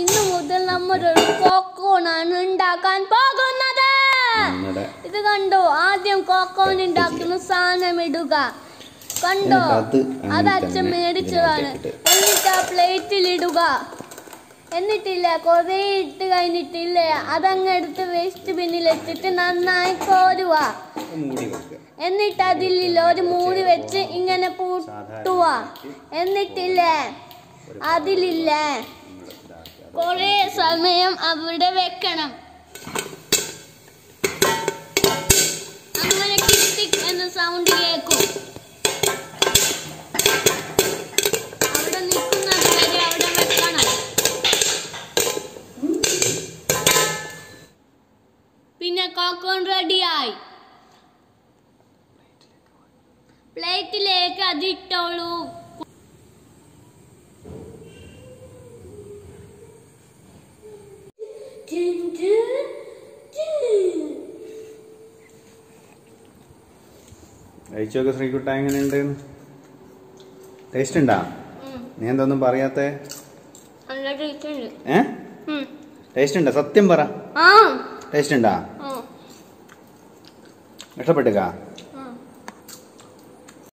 ഇന്ന് മുതൽ നമ്മളൊരു കോക്കോണാണ് ഉണ്ടാക്കാൻ പോകുന്നത്. ഇത് കണ്ടോ? ആദ്യം കോക്കോൺ ഉണ്ടാക്കുന്ന സാധനം ഇടുക. കണ്ടോ? അത് അച്ഛൻ മേടിച്ചതാണ്. എന്നിട്ട് ആ പ്ലേറ്റിൽ ഇടുക. എന്നിട്ടില്ല കുറേ ഇട്ട് കഴിഞ്ഞിട്ടില്ലേ. അതങ്ങ് എടുത്ത് വേസ്റ്റ് ബിന്നിൽ ഇട്ടിട്ട് നന്നായി കോരുക. എന്നിട്ട് അതിലില്ല ഒരു മൂടി വെച്ച് ഇങ്ങനെ പൂട്ടുക എന്നിട്ടില്ലേ അതിലില്ലേ. കുറേ സമയം അവിടെ വെക്കണം. അങ്ങനെ ടിക് എന്ന സൗണ്ട് കേൾക്കും. അവിടെ അവിടെ പിന്നെ റെഡിയായി. പ്ലേറ്റിലേക്ക് അതിട്ടോളൂ കഴിച്ചോക്കെ ശ്രീകുട്ട എങ്ങനെയുണ്ട്? ടേസ്റ്റ് ഉണ്ടാ നീ എന്തൊന്നും പറയാത്തേ? ടേസ്റ്റ് ഉണ്ട് ഏ? ടേസ്റ്റ് ഉണ്ടാ സത്യം പറ. ടേസ്റ്റ് ഉണ്ടാ ഇഷ്ടപ്പെട്ടുക്കാ ഇഷ്ടപ്പെട്ടുക